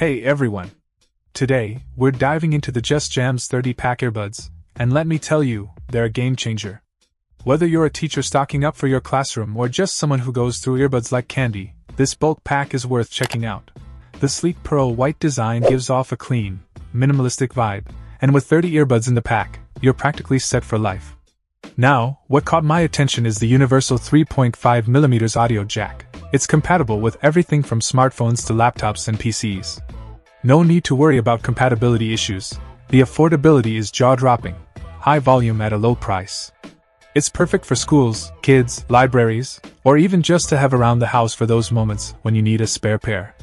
Hey everyone! Today, we're diving into the JustJamz 30 pack earbuds, and let me tell you, they're a game changer. Whether you're a teacher stocking up for your classroom or just someone who goes through earbuds like candy, this bulk pack is worth checking out. The sleek pearl white design gives off a clean, minimalistic vibe, and with 30 earbuds in the pack, you're practically set for life. Now, what caught my attention is the universal 3.5mm audio jack. It's compatible with everything from smartphones to laptops and PCs. No need to worry about compatibility issues. The affordability is jaw dropping. High volume at a low price. It's perfect for schools, kids, libraries, or even just to have around the house for those moments when you need a spare pair.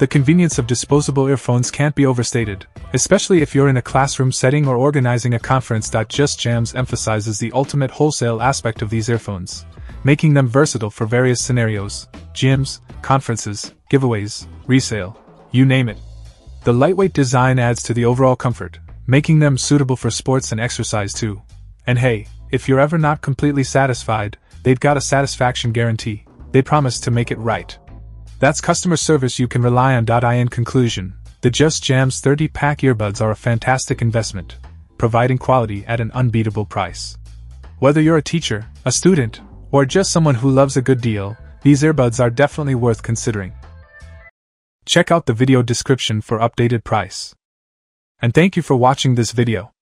The convenience of disposable earphones can't be overstated, especially if you're in a classroom setting or organizing a conference. JustJamz emphasizes the ultimate wholesale aspect of these earphones, making them versatile for various scenarios gyms, conferences, giveaways, resale, you name it. The lightweight design adds to the overall comfort, making them suitable for sports and exercise too. And hey, if you're ever not completely satisfied, they've got a satisfaction guarantee. They promise to make it right. That's customer service you can rely on. In conclusion, the JustJamz 30 pack earbuds are a fantastic investment, providing quality at an unbeatable price. Whether you're a teacher, a student, or just someone who loves a good deal, these earbuds are definitely worth considering. Check out the video description for updated price. And thank you for watching this video.